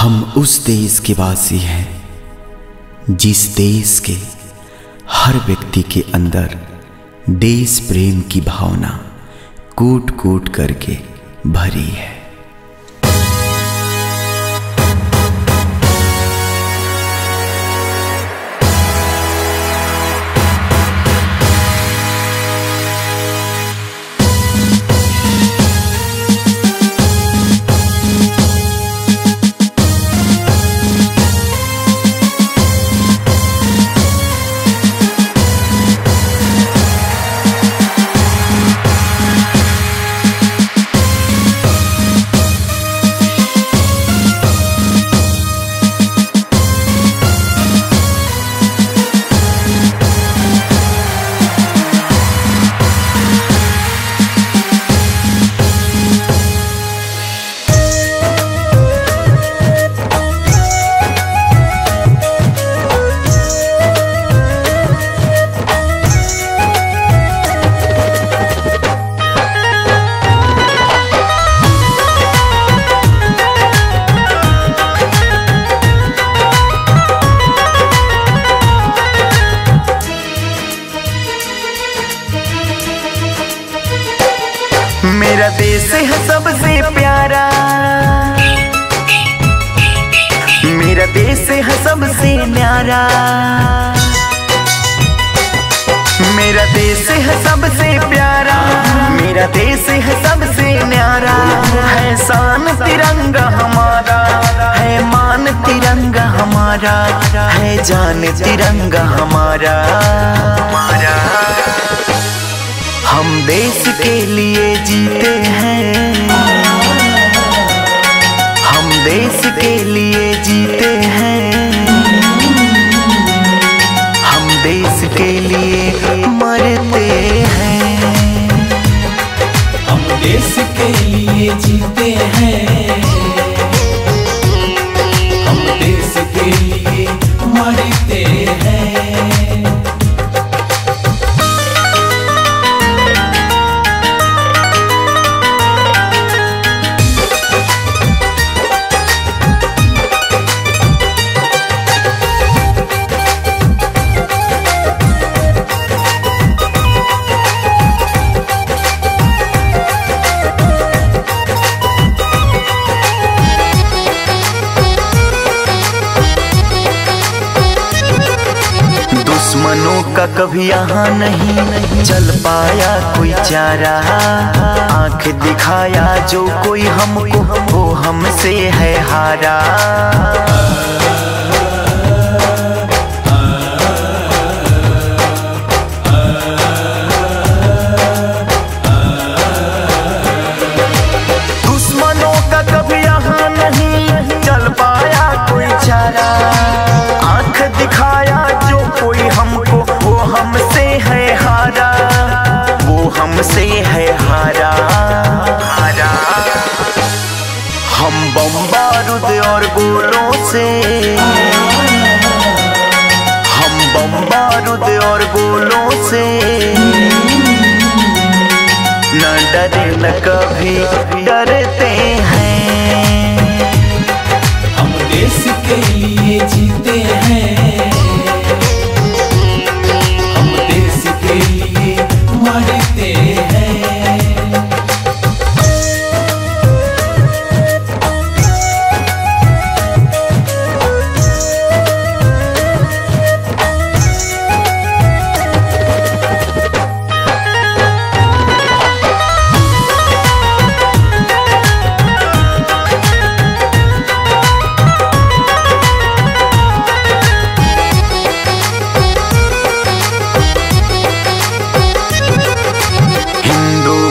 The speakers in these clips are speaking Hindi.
हम उस देश के वासी हैं, जिस देश के हर व्यक्ति के अंदर देश प्रेम की भावना कूट कूट करके भरी है। देश है सबसे न्यारा। मेरा देश है सबसे प्यारा। मेरा देश है सबसे न्यारा। है शान तिरंगा हमारा। है मान तिरंगा हमारा। है जान तिरंगा हमारा। हम देश के लिए जीते हैं। देश के लिए जीते हैं। का कभी यहाँ नहीं चल पाया कोई चारा। आँख दिखाया जो कोई हमको, वो हमसे है हारा। न कभी डरते हैं। हम देश के लिए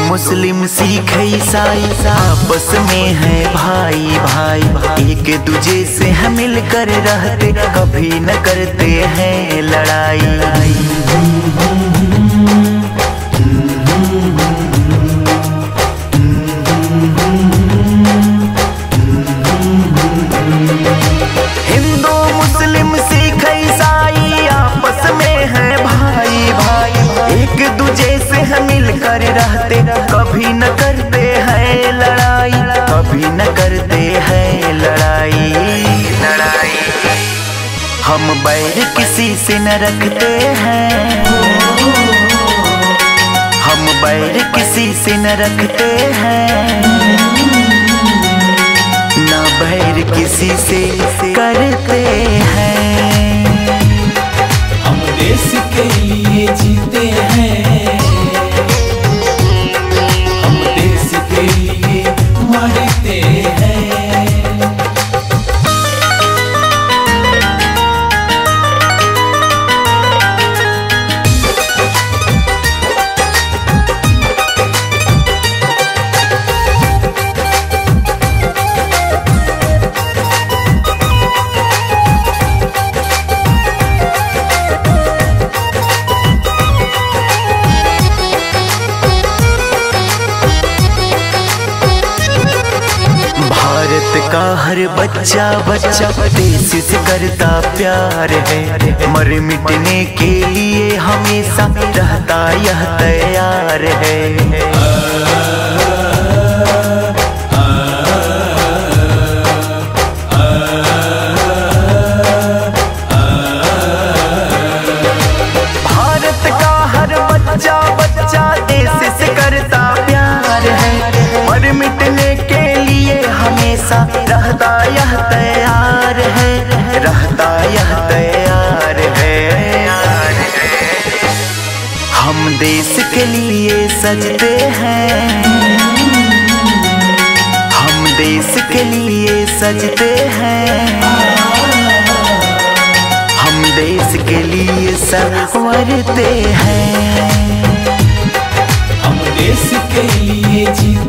मुस्लिम सिख ईसाई। आपस में है भाई भाई भाई। एक दूजे से हम मिलकर रहते, कभी न करते हैं लड़ाई। हम बैर किसी से न रखते हैं। हम बैर किसी से न रखते हैं। ना बैर किसी से करते हैं। बच्चा बच्चा, देश से करता प्यार है। मर मिटने के लिए हमेशा रहता यह तैयार है। से यह तैयार है। रहता यह तैयार है। हम देश के लिए सजते हैं। हम देश के लिए सजते हैं। हम देश के लिए संवरते हैं। हम देश के लिए जीते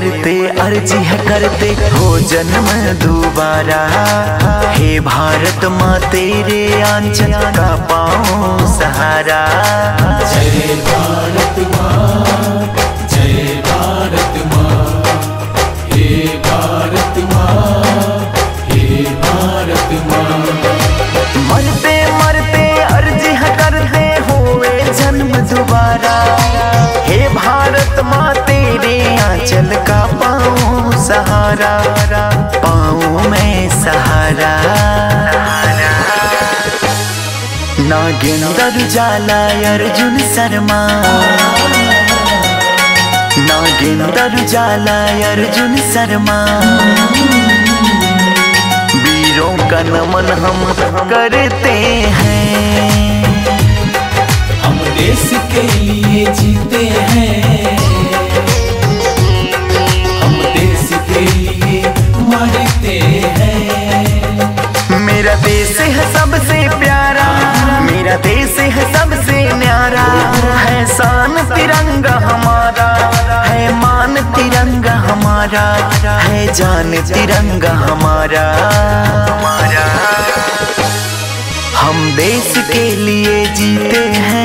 मरते अर्जी है करते, हो जन्म दोबारा। हे भारत माँ, तेरे आंचल का पाओ सहारा। जय भारत माँ, जय भारत नागेंद्र जाला अर्जुन शर्मा। नागेंद्र जाला अर्जुन शर्मा। वीरों का नमन हम करते हैं। हम देश के लिए जीते हैं। हमारा है जान तिरंगा हमारा। हमारा हम देश के लिए जीते हैं।